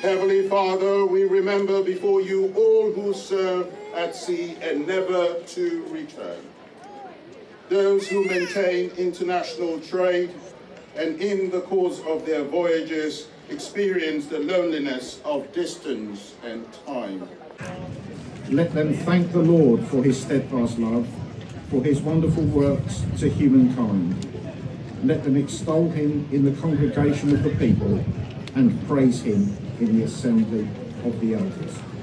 Heavenly Father, we remember before you all who serve at sea and never to return. Those who maintain international trade and in the course of their voyages experience the loneliness of distance and time. Let them thank the Lord for his steadfast love, for his wonderful works to humankind. Let them extol him in the congregation of the people and praise him in the assembly of the elders.